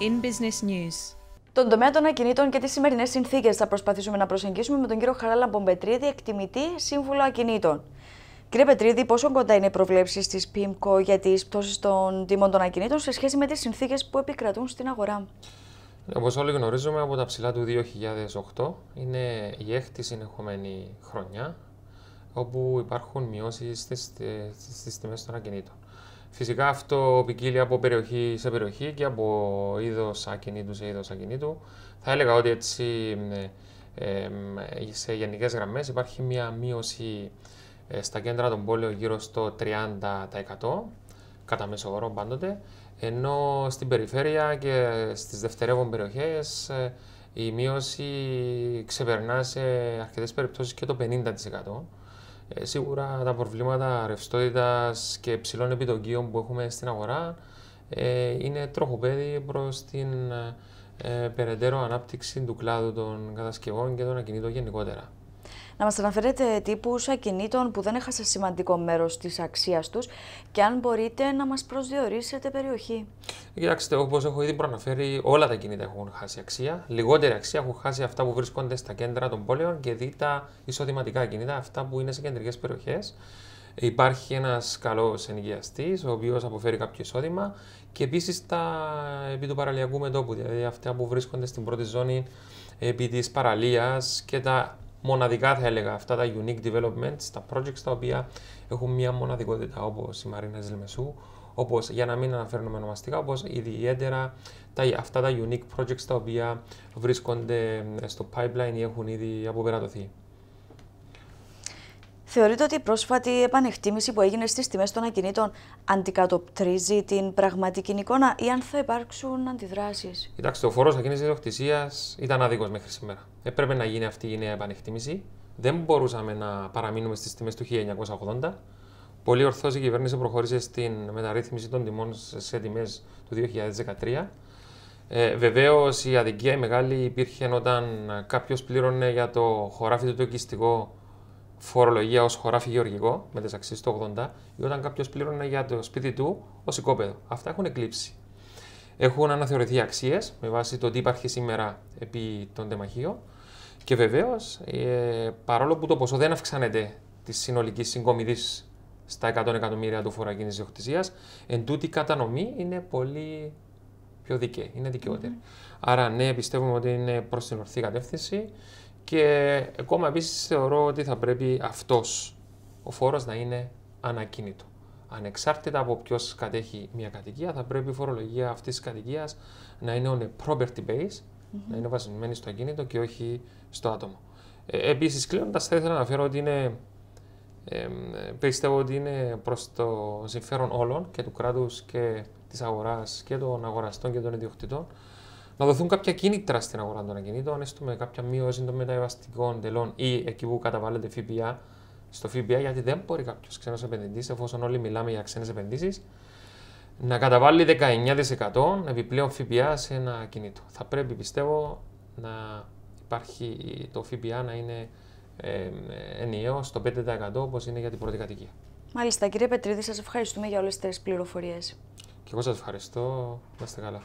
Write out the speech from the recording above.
In Business News. Τον τομέα των ακινήτων και τις σημερινές συνθήκες θα προσπαθήσουμε να προσεγγίσουμε με τον κύριο Χαράλα Μπομπετρίδη, εκτιμητή σύμβουλο ακινήτων. Κύριε Πετρίδη, πόσο κοντά είναι οι προβλέψεις της ΠΙΜΚΟ για τις πτώσεις των τιμών των ακινήτων σε σχέση με τις συνθήκες που επικρατούν στην αγορά; Όπως όλοι γνωρίζουμε, από τα ψηλά του 2008 είναι η έκτη συνεχόμενη χρονιά όπου υπάρχουν μειώσεις στις τιμές των ακινήτων. Φυσικά αυτό ποικίλει από περιοχή σε περιοχή και από είδος ακινήτου σε είδος ακινήτου. Θα έλεγα ότι έτσι ε, σε γενικές γραμμές υπάρχει μια μείωση ε, στα κέντρα των πόλεων γύρω στο 30% κατά μέσο όρο πάντοτε, ενώ στην περιφέρεια και στις δευτερεύον περιοχές ε, η μείωση ξεπερνά σε αρκετές περιπτώσεις και το 50%. Ε, σίγουρα τα προβλήματα ρευστότητας και ψηλών επιτοκίων που έχουμε στην αγορά ε, είναι τροχοπέδι προς την ε, περαιτέρω ανάπτυξη του κλάδου των κατασκευών και των ακινήτων γενικότερα. Να μας αναφέρετε τύπους ακινήτων που δεν έχασαν σημαντικό μέρος της αξίας τους και αν μπορείτε να μας προσδιορίσετε περιοχή. Κοιτάξτε, όπως έχω ήδη προαναφέρει, όλα τα κινήτα έχουν χάσει αξία. Λιγότερη αξία έχουν χάσει αυτά που βρίσκονται στα κέντρα των πόλεων και δει τα εισοδηματικά κινήτα, αυτά που είναι σε κεντρικές περιοχές. Υπάρχει ένας καλός ενοικιαστής, ο οποίος αποφέρει κάποιο εισόδημα και επίσης τα επί του παραλιακού μετόπου, δηλαδή αυτά που βρίσκονται στην πρώτη ζώνη επί της παραλίας και τα μοναδικά θα έλεγα αυτά τα unique developments, τα projects τα οποία έχουν μια μοναδικότητα όπως η Μαρίνα Λεμεσού, όπως για να μην αναφέρουμε ονομαστικά, όπως ιδιαίτερα τα, αυτά τα unique projects τα οποία βρίσκονται στο pipeline ή έχουν ήδη αποπερατωθεί. Θεωρείτε ότι η πρόσφατη επανεκτίμηση που έγινε στις τιμές των ακινήτων αντικατοπτρίζει την πραγματική εικόνα ή αν θα υπάρξουν αντιδράσεις; Κοιτάξτε, ο φόρος ακίνησης ιδιοκτησίας ήταν άδικος μέχρι σήμερα. Έπρεπε να γίνει αυτή η νέα επανεκτίμηση. Δεν μπορούσαμε να παραμείνουμε στις τιμές του 1980. Πολύ ορθώς η κυβέρνηση προχώρησε στην μεταρρύθμιση των τιμών σε τιμές του 2013. Ε, Βεβαίως η αδικία η μεγάλη υπήρχε όταν κάποιος πλήρωνε για το χωράφι του το οικιστικό φορολογία ως χωράφι γεωργικό με τις αξίες του 80 ή όταν κάποιος πλήρωνε για το σπίτι του ως οικόπεδο. Αυτά έχουν εκλείψει. Έχουν αναθεωρηθεί αξίες με βάση το τι υπάρχει σήμερα επί των τεμαχίων και βεβαίως ε, παρόλο που το ποσό δεν αυξάνεται της συνολικής συγκομιδής στα 100 εκατομμύρια του φορακίνη ιδιοκτησίας, εν τούτη κατανομή είναι πολύ πιο δίκαιη, είναι δικαιότερη. Mm-hmm. Άρα, ναι, πιστεύουμε ότι είναι προς την ορθή κατεύθυνση. Και ακόμα επίσης θεωρώ ότι θα πρέπει αυτός ο φόρος να είναι ανακίνητο. Ανεξάρτητα από ποιος κατέχει μια κατοικία, θα πρέπει η φορολογία αυτής της κατοικίας να είναι on a property base, να είναι βασισμένη στο ακίνητο και όχι στο άτομο. Ε, επίσης, κλείνοντας, θα ήθελα να αναφέρω ότι είναι. Ε, πιστεύω ότι είναι προς το συμφέρον όλων και του κράτους και της αγοράς και των αγοραστών και των ιδιοκτητών να δοθούν κάποια κίνητρα στην αγορά των ακινήτων, έστω με κάποια μείωση των μεταβαστικών τελών ή εκεί που καταβάλλεται ΦΠΑ στο ΦΠΑ, γιατί δεν μπορεί κάποιος ξένος επενδυτής, εφόσον όλοι μιλάμε για ξένες επενδύσεις, να καταβάλει 19% επιπλέον ΦΠΑ σε ένα ακινήτο. Θα πρέπει, πιστεύω, να υπάρχει το ΦΠΑ να είναι ε, ενιαίο στο 5% όπως είναι για την πρώτη κατοικία. Μάλιστα, κύριε Πετρίδη, σας ευχαριστούμε για όλες τις πληροφορίες. Και εγώ σας ευχαριστώ. Να είστε καλά.